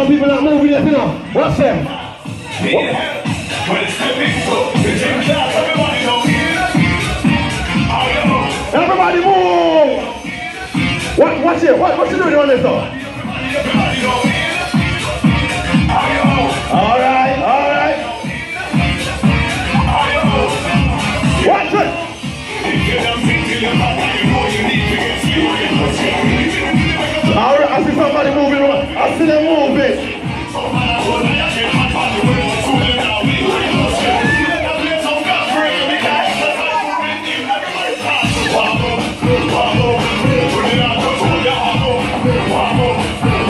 some people not moving yet, you know. Watch them. Everybody move! What, watch it. What, what you doing on this though? Come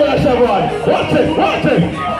Watch it, watch it.